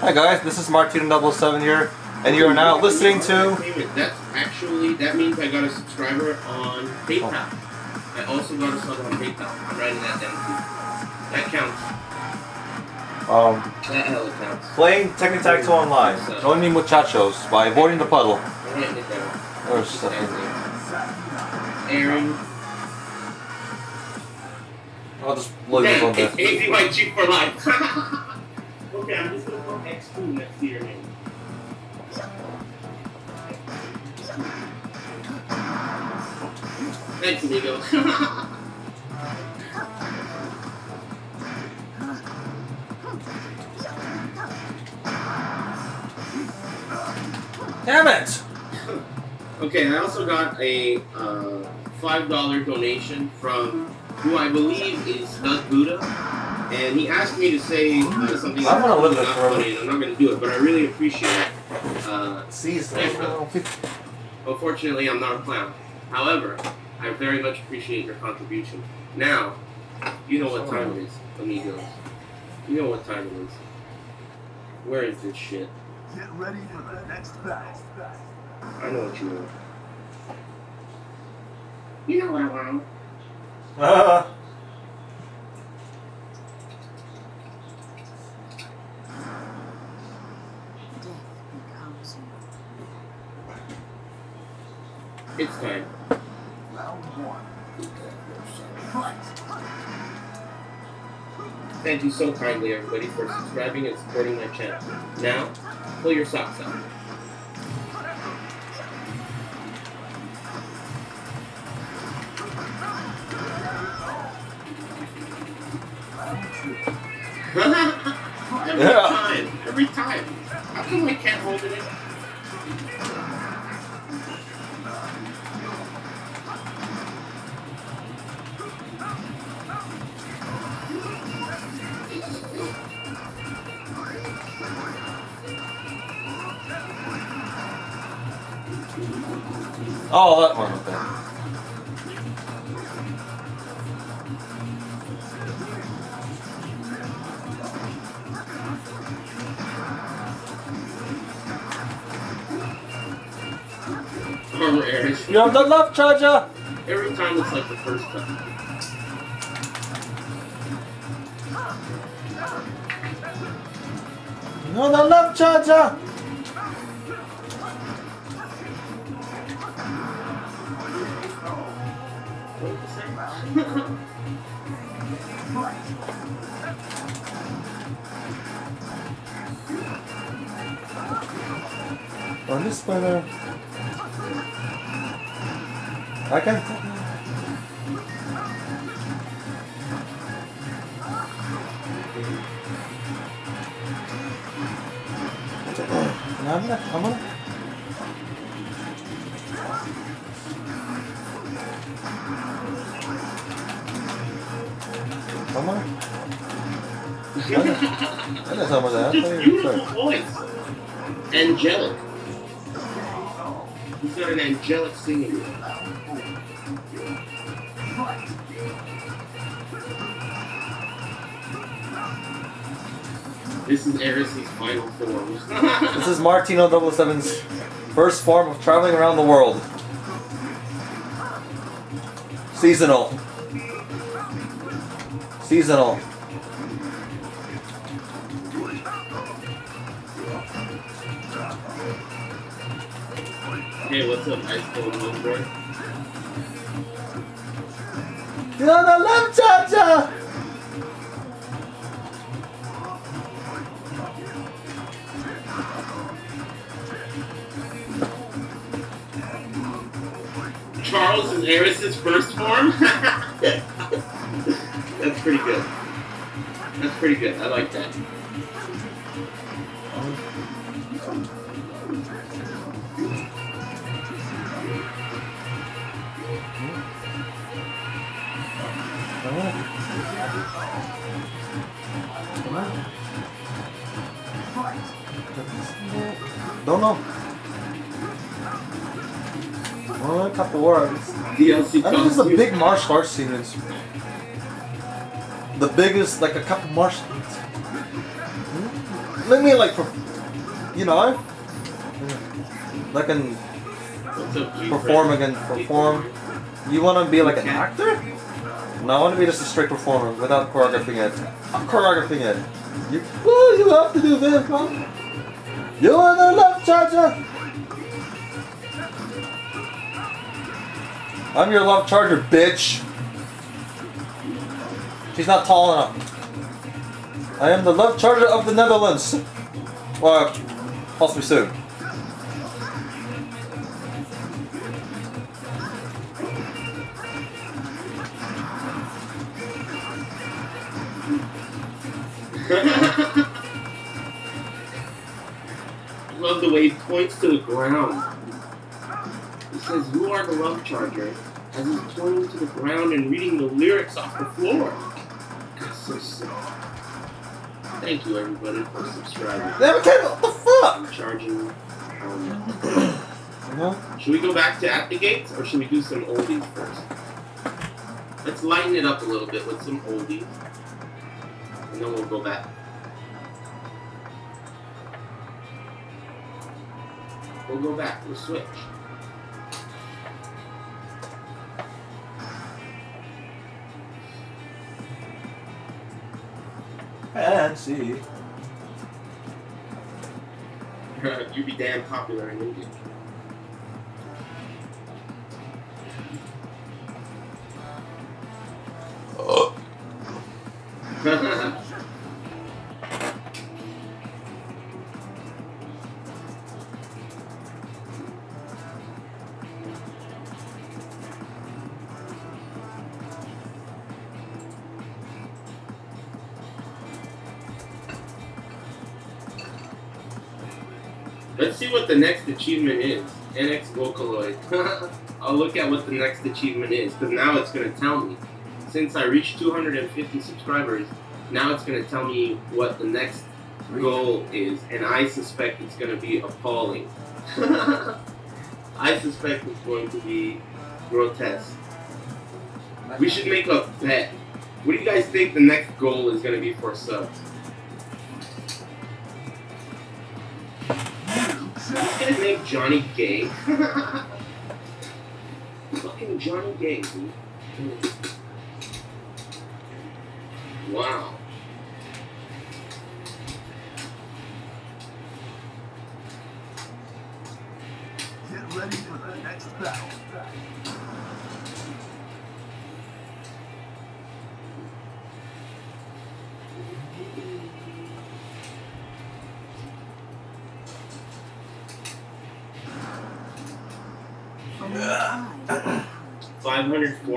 Hi guys, this is Martino007 here, and you are now listening to. That's actually that means I got a subscriber on PayPal. I also got a sub on PayPal. I'm writing that down too. That counts. Um, That hella counts. playing Tekken Tag 2 Online. Join me muchachos by avoiding the puddle. I'm writing it down. There's Just something. Aaron. I'll just leave this on Damn, there. AZYG for life. okay, I'm just gonna put X2 next name. Thanks, amigo. Damn it! Okay, I also got a uh, five dollar donation from who I believe is Doug Buddha, and he asked me to say uh, something. I'm gonna live that's this not forever. and I'm not gonna do it, but I really appreciate it. Uh, Season. unfortunately, I'm not a clown. However, I very much appreciate your contribution. Now, you know what time it is, amigos. You know what time it is. Where is this shit? Get ready for the next battle. I know what you want. You know what I want. Uh, It's time. Round one. Thank you so kindly, everybody, for subscribing and supporting my channel. Now, pull your socks up. every Yeah. time, every time. How come I can't hold it in? Oh, that one. Okay. Armor Eric. You have the love charger! Every time it's like the first time. You have the love charger! On this spinner. Uh, I can. No, I'm not. I'm gonna. Come on. That is how much I Just have. beautiful voice. Angelic. An angelic singing. This is Eris's final form. This is Martino 007's first form of traveling around the world. Seasonal. Seasonal. Hey, what's up, Ice Cold Homeboy? You're the love charger! Charles is Eris's first form? That's pretty good. That's pretty good. I like that. Don't know. Well, a couple words. DLC I think this is a big martial arts scene. It's the biggest, like a couple martial arts. Hmm? Let me like, you know, like an What's up, G perform again, perform. You want to be like an actor? No, I want to be just a straight performer without choreographing it. I'm choreographing it. You, well, you have to do this, man. You are the love charger. I'm your love charger, bitch. She's not tall enough. I am the love charger of the Netherlands. Well, possibly soon. Love the way he points to the ground. He says, You are the love charger, as he's pointing to the ground and reading the lyrics off the floor. That's so sick. Thank you, everybody, for subscribing. It, Kevin, what the fuck? I'm charging. Um, Uh-huh. should we go back to At the Gates, or should we do some oldies first? Let's lighten it up a little bit with some oldies. And then we'll go back. We'll go back. We'll switch. Fancy. You'd be damn popular in India. Achievement is. NX Vocaloid. I'll look at what the next achievement is, because now it's going to tell me. Since I reached 250 subscribers, now it's going to tell me what the next goal is, and I suspect it's going to be appalling. I suspect it's going to be grotesque. We should make a bet. What do you guys think the next goal is going to be for subs? Guy's named Johnny Gay. Fucking Johnny Gay. Wow.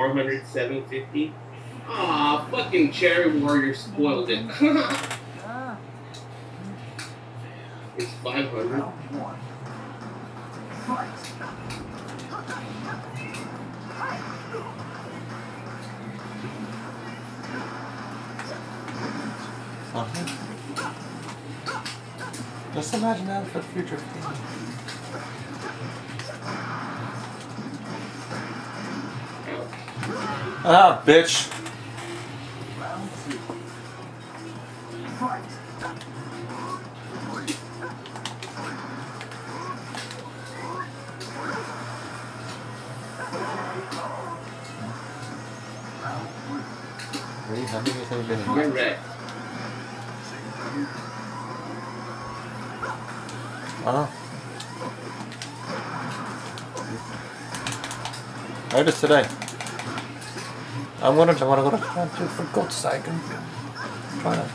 500, 400, 750. Aw, fucking Cherry Warrior spoiled it. Ah, it's 500. Round one. Uh-huh. Just imagine that for future. Ah, bitch. Wait, how many have been. Uh-huh. I just today. I'm gonna I wanna go to country for God's sake and try to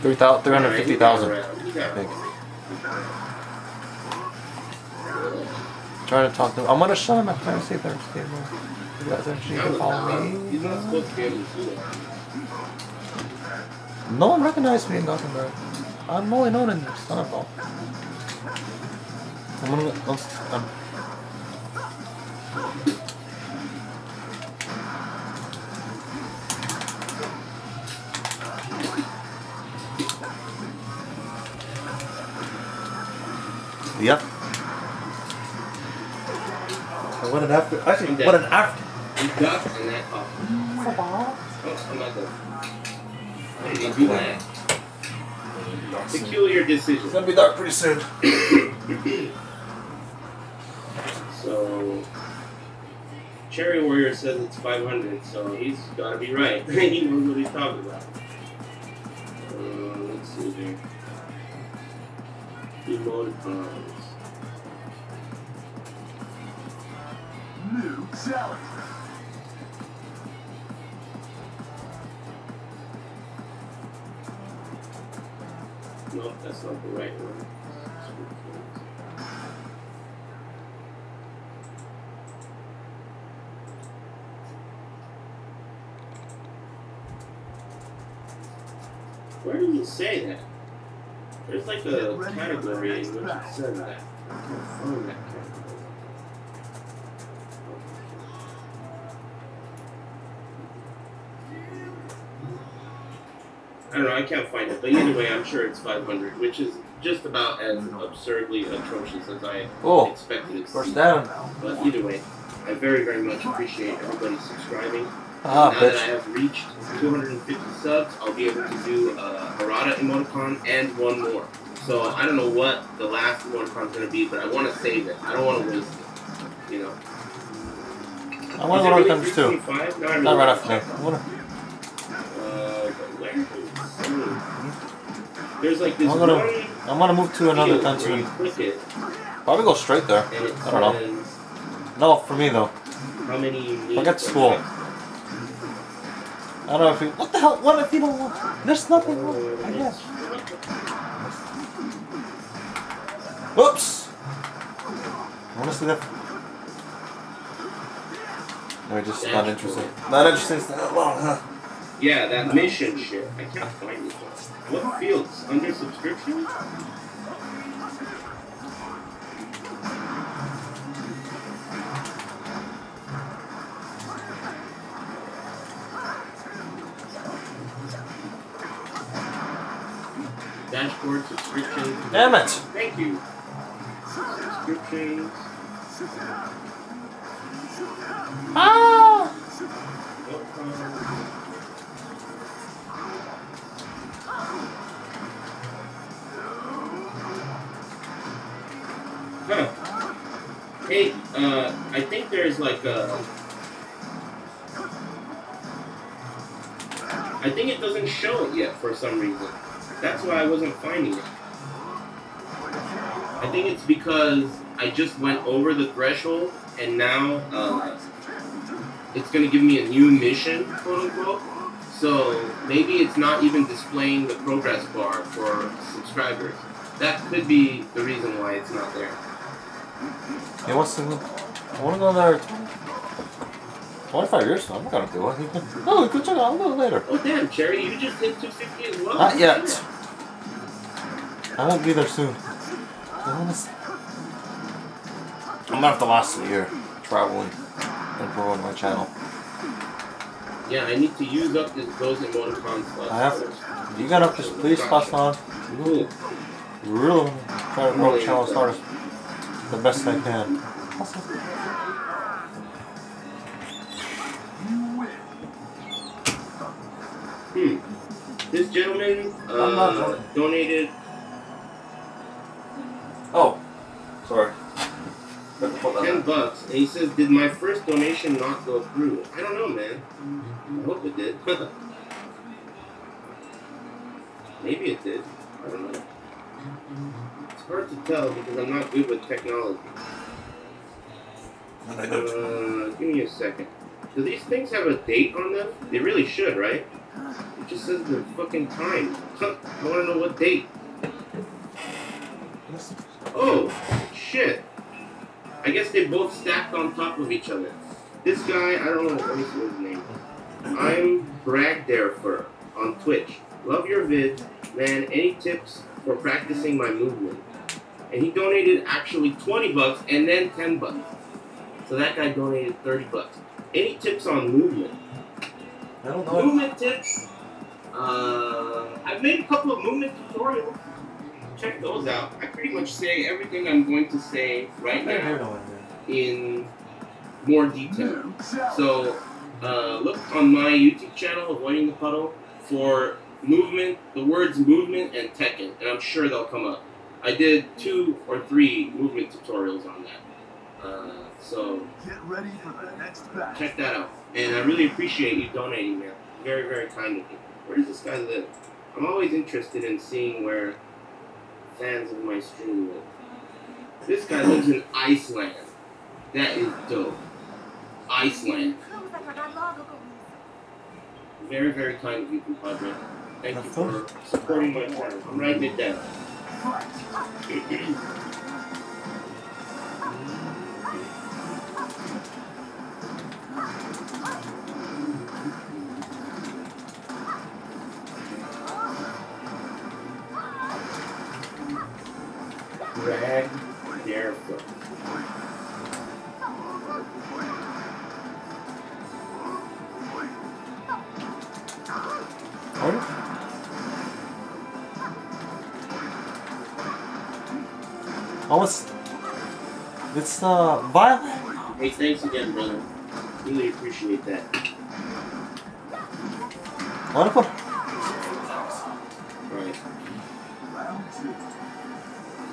three thousand three hundred fifty thousand. You got Big. it. Trying to talk to I'm gonna show them my plan, see if they're if you guys actually can follow me. No one recognized me in Gothenburg. I'm only known in Sonnenfall. I'm gonna I'm, I'm Yep. And what an after actually what an after He ducked in that coffin. Oh, I'm not done. I didn't do peculiar decision. It's gonna be dark pretty soon. So, Cherry Warrior says it's 500, so he's got to be right. he knows what he's talking about. Emoticons. New challenger. Nope, that's not the right one. Where did it say that? There's like a category in which it says that. I can't find that category. I don't know, I can't find it, but either way, I'm sure it's 500, which is just about as absurdly atrocious as I Oh, expected it to be. first be. down. But either way, I very, very much appreciate everybody subscribing. Ah, now that I have reached 250 subs, I'll be able to do a Harada emoticon and one more. So I don't know what the last emoticon's gonna be, but I want to save it. I don't want to waste it. You know. I wanna Is go it to really. 325? No, really Not right want after to me. I wanna. Uh? Hmm. There's like this I'm gonna- one I wanna move to another country. you click it, Probably go straight there. I don't know. No, for me though. how many. Forget school. I don't know if you. What the hell? What if you don't want? There's nothing wrong. I guess. Oops. Honestly, that. No, just not interesting. Not interesting. Not long, huh? Yeah, that mission shit. I can't find it. What fields? Under subscription? Dashboard subscriptions. Damn it! Thank you. Subscriptions. Ah! Huh. Hey, uh, I think there's like a. I think it doesn't show it yet for some reason. That's why I wasn't finding it. I think it's because I just went over the threshold and now uh, it's gonna give me a new mission, quote unquote. So maybe it's not even displaying the progress bar for subscribers. That could be the reason why it's not there. He wants to. I want to go there. 25 years? I'm not gonna do it. Oh, you can check it out. I'll do it later. Oh damn, Cherry, you just hit 250 as well. Not yet. I won't be there soon. I wanna s- I'm gonna have to last a year traveling and growing my channel. Yeah, I need to use up this, those emoticon slots. I have first. You gotta just please pass on. Cool. Really try to grow the channel as hard as the best I can. Hmm. This gentleman uh, donated. Oh, sorry. Better put that ten back. bucks, and he says, "Did my first donation not go through?" I don't know, man. I hope it did. Maybe it did. I don't know. It's hard to tell because I'm not good with technology. And I don't. Uh, give me a second. Do these things have a date on them? They really should, right? It just says the fucking time. I want to know what date. Oh, shit. I guess they both stacked on top of each other. This guy, I don't know, let me see what his name is. I'm Bragdarefer on Twitch. Love your vid. man. Any tips for practicing my movement? And he donated actually 20 bucks and then 10 bucks. So that guy donated 30 bucks. Any tips on movement? I don't know. Movement tips. Uh, I've made a couple of movement tutorials. Check those out. I pretty much say everything I'm going to say right now in more detail. So, uh, look on my YouTube channel, Avoiding the Puddle, for movement, the words movement and Tekken, and I'm sure they'll come up. I did two or three movement tutorials on that. Uh, so Get ready for the next battle. check that out. And I really appreciate you donating, man. Very, very kind of you. Where does this guy live? I'm always interested in seeing where fans of my stream live. This guy lives in Iceland. That is dope. Iceland. Very, very kind of you, compadre. Thank you for supporting my channel. I'm writing it down. uh. Hey, thanks again, brother. Really appreciate that. I. Right. Round two.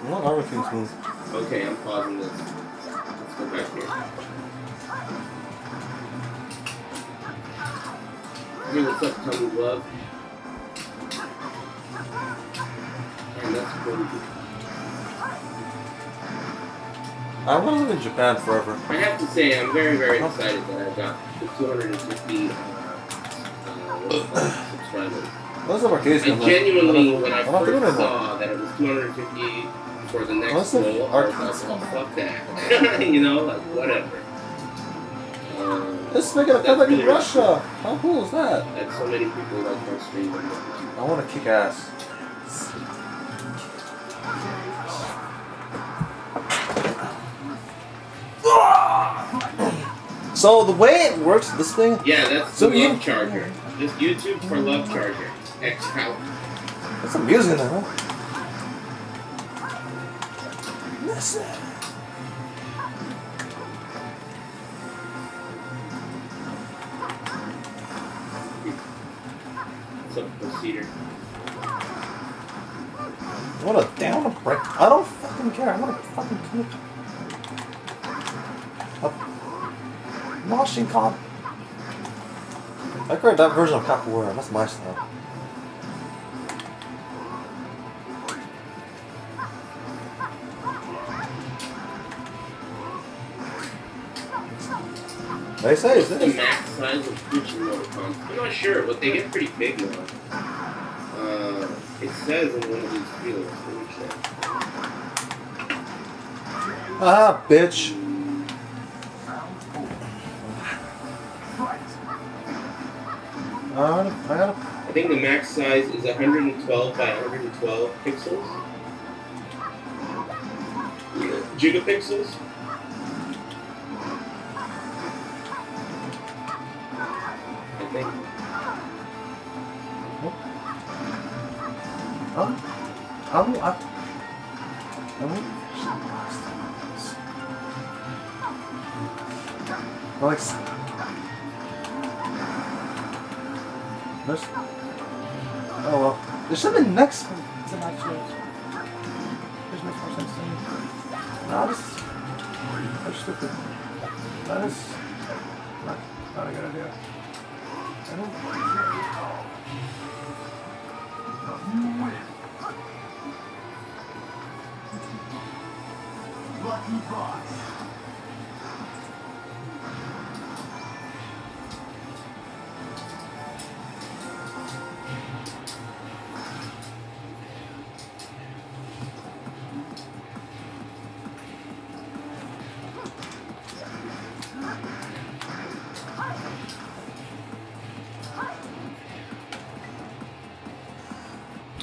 What are things move? Okay, I'm pausing this. Let's go back here. Hey, what's up, Tummy Glove? Man, that's cool. I wanna live in Japan forever. I have to say, I'm very, very excited that I got the 250 uh, uh, what is it called? subscribers. Those are my case. I genuinely, when I doing first saw that it was 250 for the next Honestly, goal, I was like, kids fuck that. you know, like, whatever. Um, This is making a comeback in Russia. How cool is that? That so many people like my stream. I wanna kick ass. So the way it works, this thing, Yeah, that's So the you- love charger. Just YouTube for love charger. Out. it's some music huh? Listen. What a down break. I don't fucking care. I want to fucking kick. A washing con. I create that version of capoeira. That's my style. They say it's What's the this. max size of Twitch emoticons? I'm not sure, but they get pretty big now. Uh, it says in one of these fields. Let me check. Ah, bitch. Think the max size is 112 by 112 pixels. Gigapixels? I think. I'm, I'm, I'm, I'm, Alex. Well. There should next. It's an actual. There's more sense to me. That's stupid. That is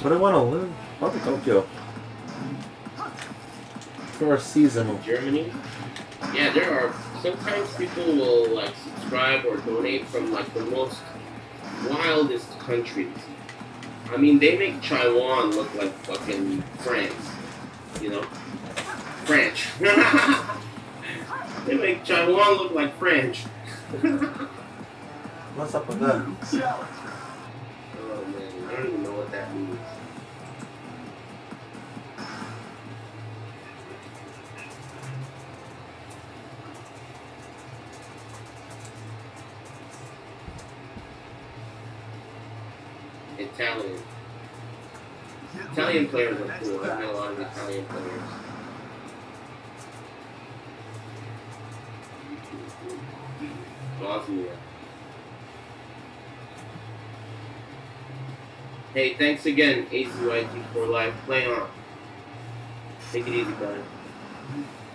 But I want to live. Probably Tokyo. For a season. Germany. Yeah, there are sometimes people will like subscribe or donate from like the most wildest countries. I mean, they make Taiwan look like fucking France. You know, French. they make Taiwan look like French. What's up with that? Italian players are cool. I've met a lot of Italian players. Bosnia. Hey, thanks again, ACYT for live. Play on. Take it easy, buddy.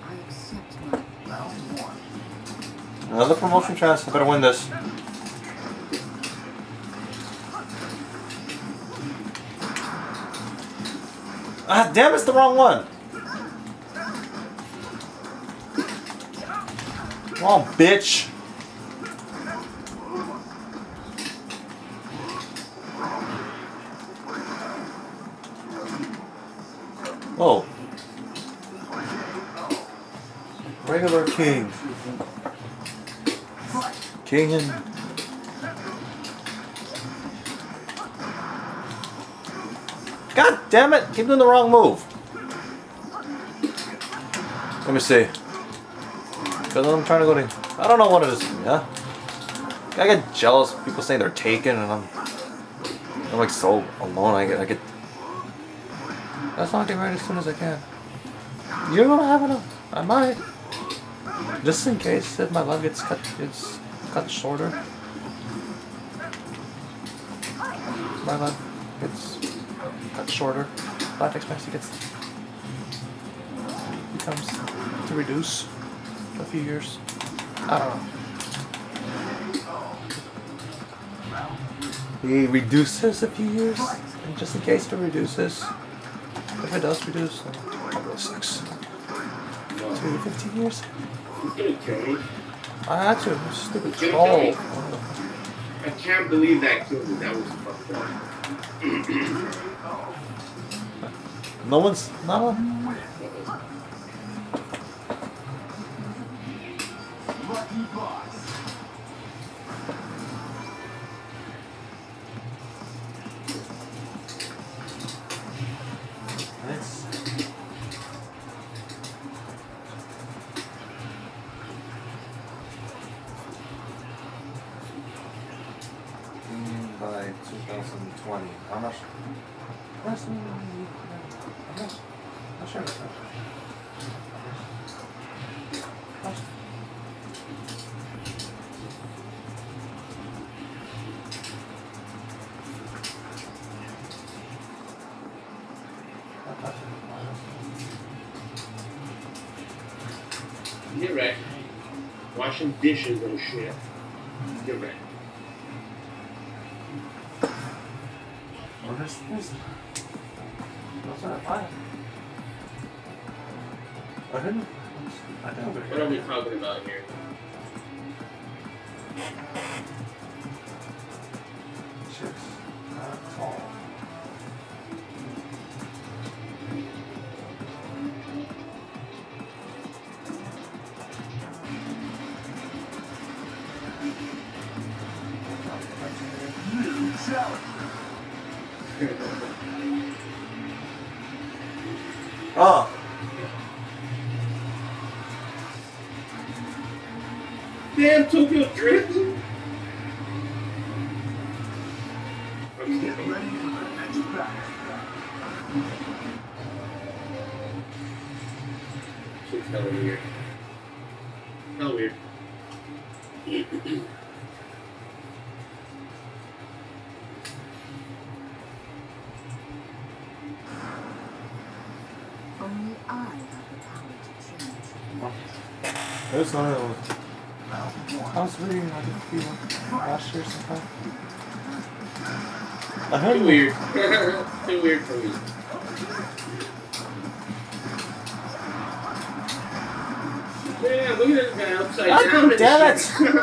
I accept my Another promotion chance. I better win this. Ah, damn, it's the wrong one. Come on, bitch. Whoa. Regular king. King and damn it! Keep doing the wrong move. Let me see. Because I'm trying to go to. I don't know what it is. Yeah. I get jealous. People saying they're taken, and I'm. I'm like so alone. I get. I get. That's not get ready as soon as I can. You're gonna have enough. I might. Just in case if my love gets cut, gets cut shorter. My love gets shorter. Life expectancy gets becomes to reduce a few years. I don't know. He reduces a few years, and just in case it reduces. If it does reduce, then probably six to 15 years. He's gonna kill me. I had to. Stupid troll. Oh. I can't believe that killed me. That was fucked up. No one's. No one. Lucky box. By 2020. How much? Where's the. How much? Not sure. How much? Get right. Washing dishes and shit. Get right. There's no other one. Round one. I was reading like a few last year sometime. I heard Too weird. Too weird for me. Damn, look at this guy upside down. damn shit.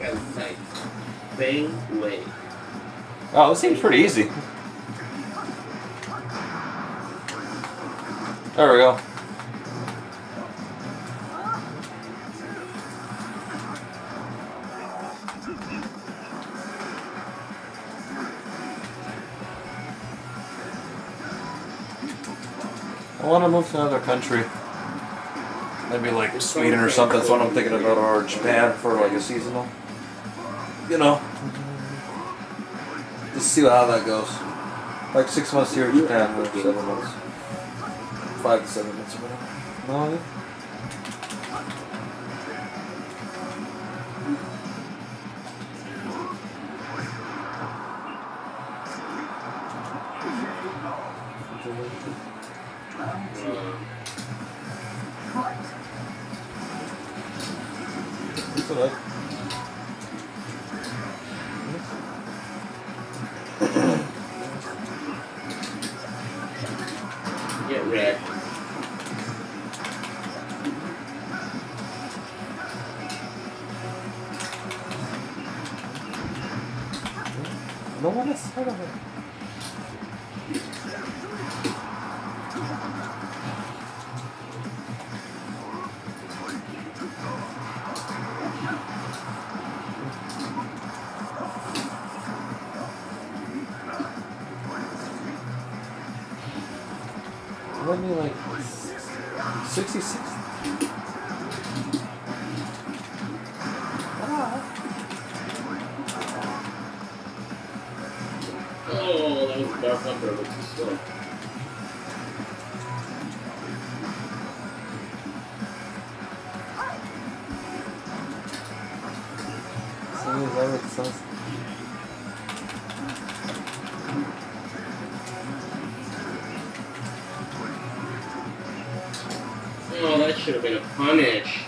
That's tight. Bang way. Oh, this seems pretty easy. There we go. Want to move to another country. Maybe like Sweden or something. That's what I'm thinking about, or Japan for like a seasonal. You know, the see how that goes. Like six months here in Japan, or seven months. Five to seven months or whatever. No, It's Oh, that should have been a punish.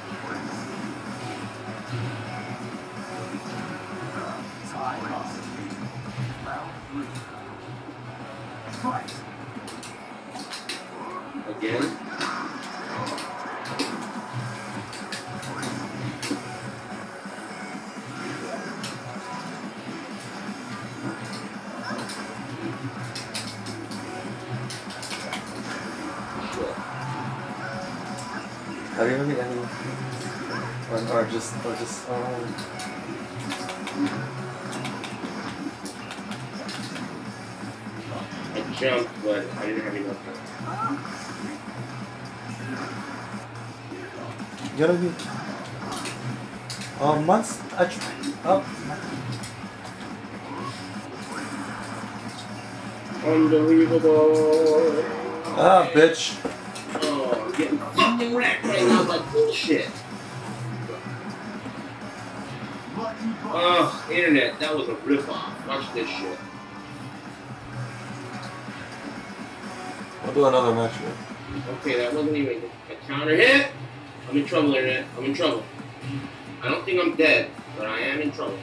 You gotta be. Um, once I try. Oh, Unbelievable. ah, bitch. Oh, getting fucking wrecked right now by bullshit. Oh, internet, that was a ripoff. Watch this shit. We'll do another match here. Okay, that wasn't even a counter hit. I'm in trouble, internet. I'm in trouble. I don't think I'm dead, but I am in trouble.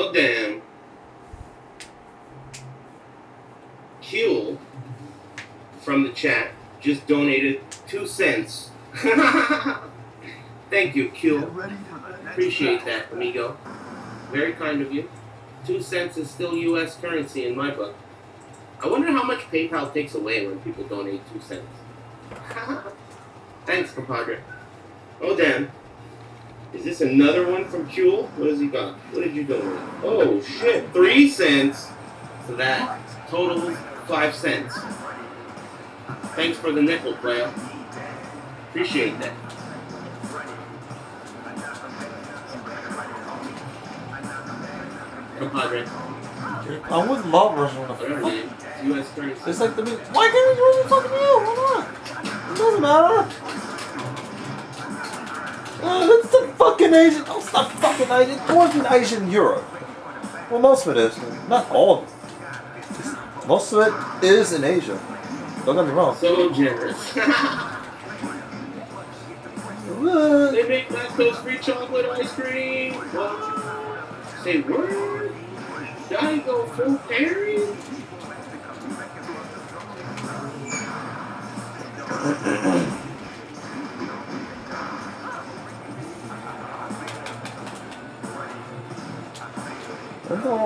Oh damn. Q from the chat just donated two cents. Thank you, Get Q. ready for the next Appreciate that, amigo. Very kind of you. Two cents is still U.S. currency in my book. I wonder how much PayPal takes away when people donate two cents. Thanks, compadre. Oh damn. Is this another one from Kuel? What has he got? What did you donate? Oh shit, three cents. So that totals five cents. Thanks for the nickel, player. Appreciate that. Compadre. I'm with Love version. What the Whatever, fuck? man. U.S. currency. It's like the. Why can't we join the fucking you? Why not? It doesn't matter. Uh, it's the fucking Asian. Oh, it's not fucking Asian. It wasn't Asian Europe. Well, most of it is. Not all of it. Most of it is in Asia. Don't get me wrong. So generous. Uh, they make lactose-free chocolate ice cream. What? Say word? Did I go full pairing? This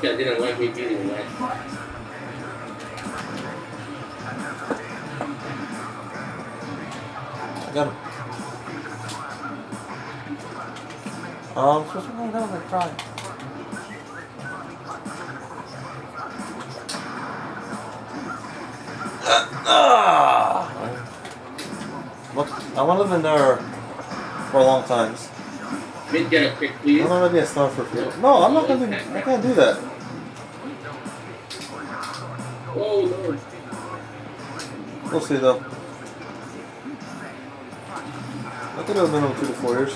guy didn't like me beating him, I got him. Um, so like. Ah! Look, I want to live in there for a long time. Mid get a quick I please. want to be a star for a few. No, I'm not gonna be. I can't do that. Oh lord. We'll see though. I think it was minimum two to four years.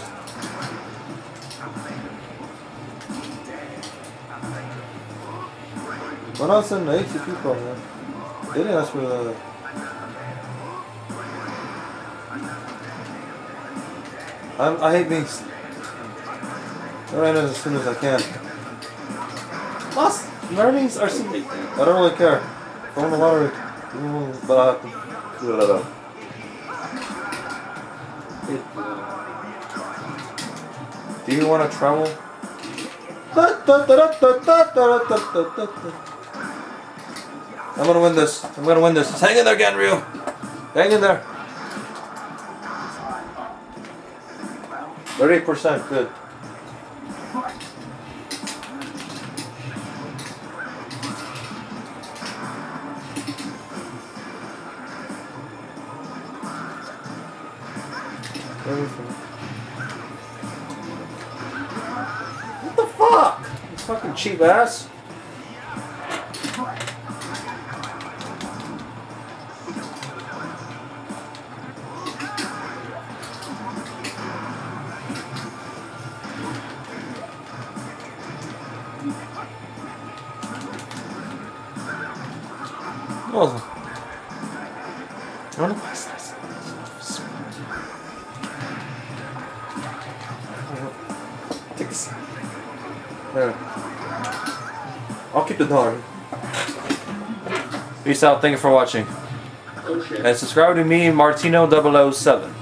When I was in the ATP program, they didn't ask for the. I, I hate being. I as soon as I can. Plus, learnings are. sim- Take that. I don't really care. I won the lottery. Mm, But I have to do it up. Uh, Do you want to travel? I'm gonna win this. I'm gonna win this. Just hang in there, Ganryu. Hang in there. Thirty percent, good. What the fuck? You fucking cheap ass. Peace out. Thank you for watching. oh. And subscribe to me, Martino007.